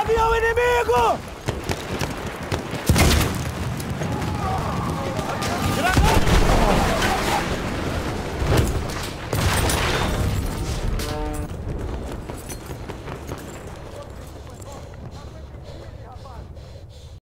Avião inimigo!